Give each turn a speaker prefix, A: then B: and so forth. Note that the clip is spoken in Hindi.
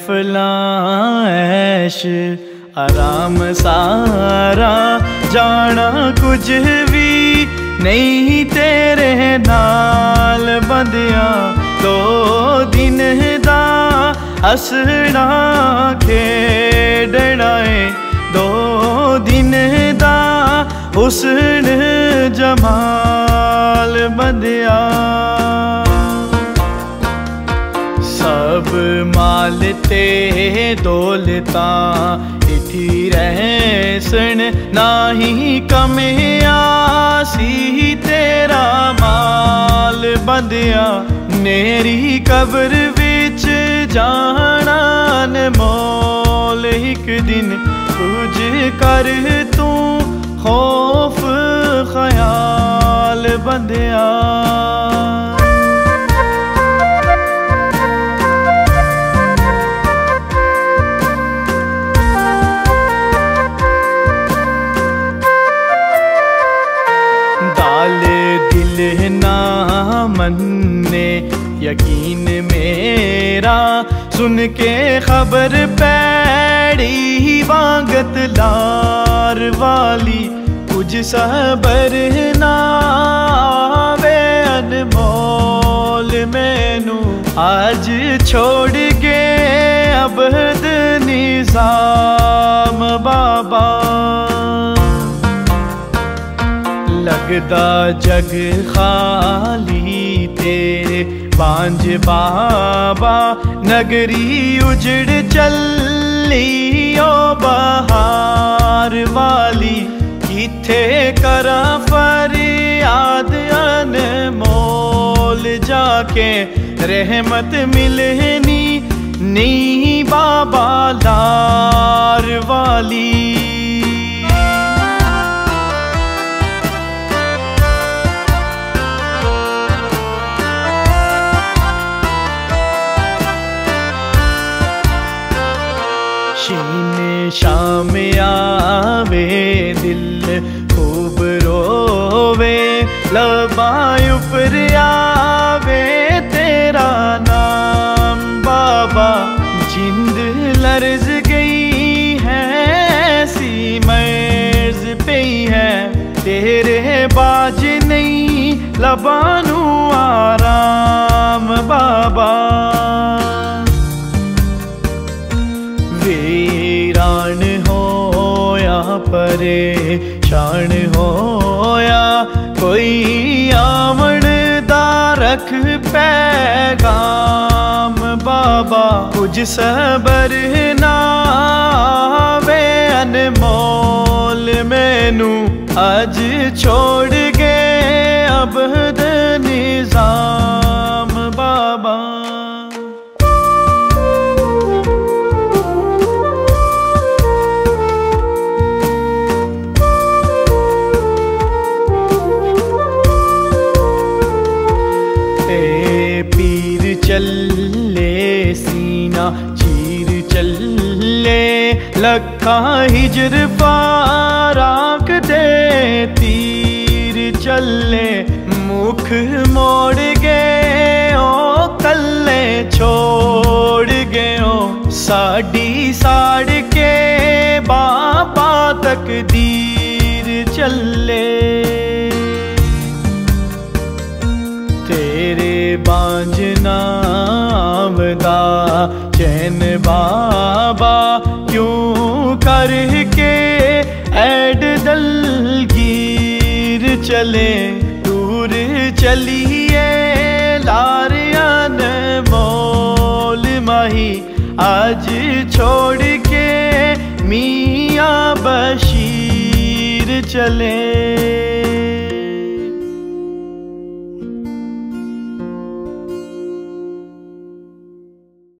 A: महफलाश आराम सारा जाना कुछ भी नहीं तेरे नाल बंदिया दो दिन दा हसना खेडना दो दिन दा हुसन जमाल बंदिया सब ਮਾਲ ਤੇ ਦੋਲਤਾ, ਇਥੀ ਰਹਿਸਣ ਨਾਹੀ ਕਮਿਆ ਸੀ ਤੇਰਾ ਮਾਲ। ਬੰਦਿਆ ਨੇਰੀ ਕਬਰ ਵਿੱਚ ਜਾਣਾ ਮੋਲ। ਇੱਕ ਦਿਨ ਕੁਝ ਕਰ ਤੂੰ ਖੋਫ ਖਿਆਲ ਬੰਦਿਆ मेरा सुन के खबर पैड़ी ही वागत लार वाली। कुछ सबर नावे अनमोल मैनू। आज छोड़ के अबद निज़ाम बाबा। लगदा जग खाली तेरे बांझ बाबा, नगरी उजड़ चली, ओ बहार वाली किथे करा फरियाद अनमोल जाके, रहमत मिलनी नी बाबा लार वाली। आवे दिल, खूब रोवे, लबाई ऊपर आवे तेरा नाम। बाबा, जिंद लर्ज गई है सी मर्ज पे है। तेरे बाज नहीं, लबानू आराम। बाबा वीरान होया परेशान होया कोई आमण दा रख पैगाम बाबा कुछ सबर नावे अनमोल मैनू अज छोड़ के चले सीना, चीर चले लखा हिजर पाराक दे तीर चले मुख मोड़ गए ओ कल्ले छोड़ गए ओ साड़ी साड़ के बाबा तक दीर चले बांझना आवदा चैन बाबा क्यों करके ऐड दलगीर चले? दूर चलिए लारियान मोल माही। आज छोड़ के मियाँ बशीर चले।